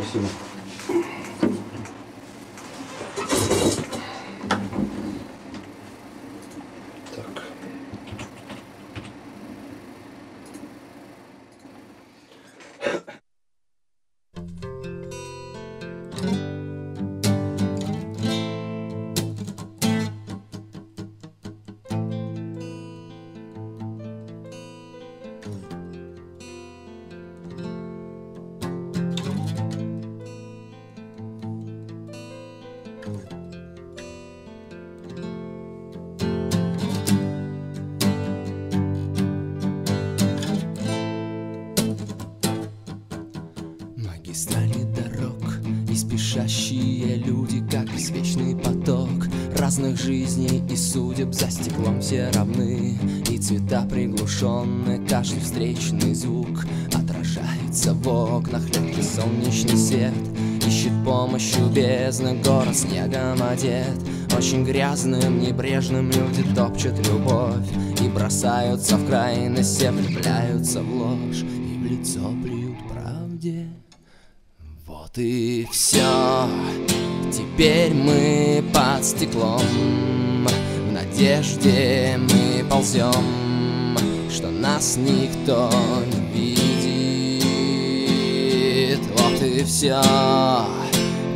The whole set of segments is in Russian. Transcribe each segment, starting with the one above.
Спасибо. И спешащие люди, как беспечный поток разных жизней и судеб за стеклом все равны и цвета приглушены, каждый встречный звук отражается в окнах легкий солнечный свет ищет помощью бездны город снегом одет. Очень грязным, небрежным люди топчут любовь И бросаются в крайность, все влюбляются в ложь И в лицо плюют правде Вот и все Теперь мы под стеклом. В надежде мы ползем Что нас никто не видит. Вот и все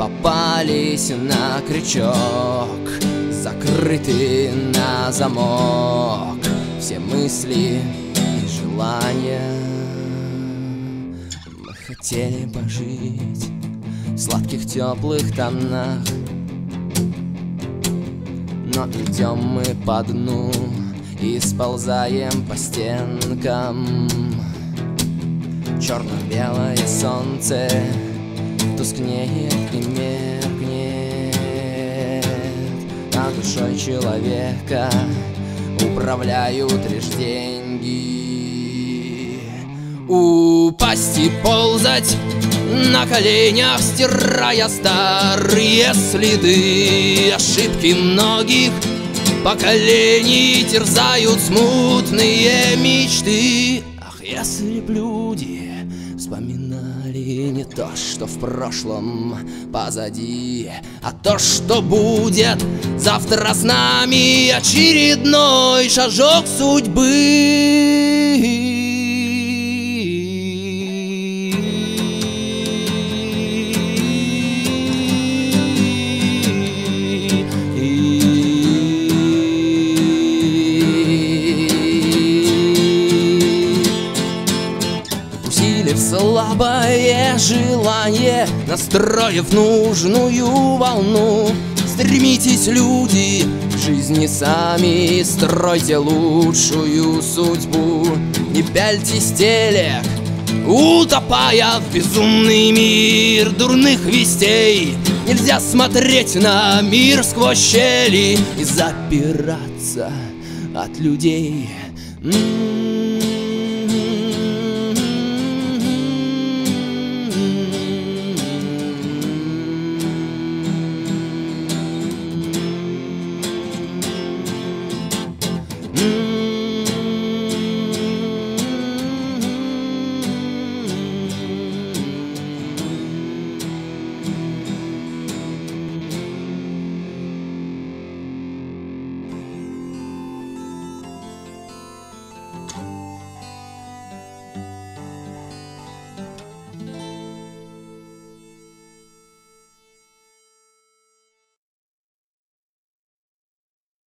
Попались на крючок Закрыты на замок. Все мысли хотели пожить В сладких теплых тонах. Но идем мы по дну И сползаем по стенкам. Черно-белое солнце тускнеет и меркнет А душой человека управляют лишь деньги Упасть и ползать на коленях, стирая старые следы Ошибки многих поколений терзают смутные мечты Ах, если б люди Вспоминали не то, что в прошлом позади, а то, что будет завтра с нами очередной шажок судьбы. Усилив слабое желание, настроив нужную волну, Стремитесь, люди, в жизни сами стройте лучшую судьбу. Не пяльтесь телек, утопая в безумный мир дурных вестей. Нельзя смотреть на мир сквозь щели и запираться от людей. М-м-м.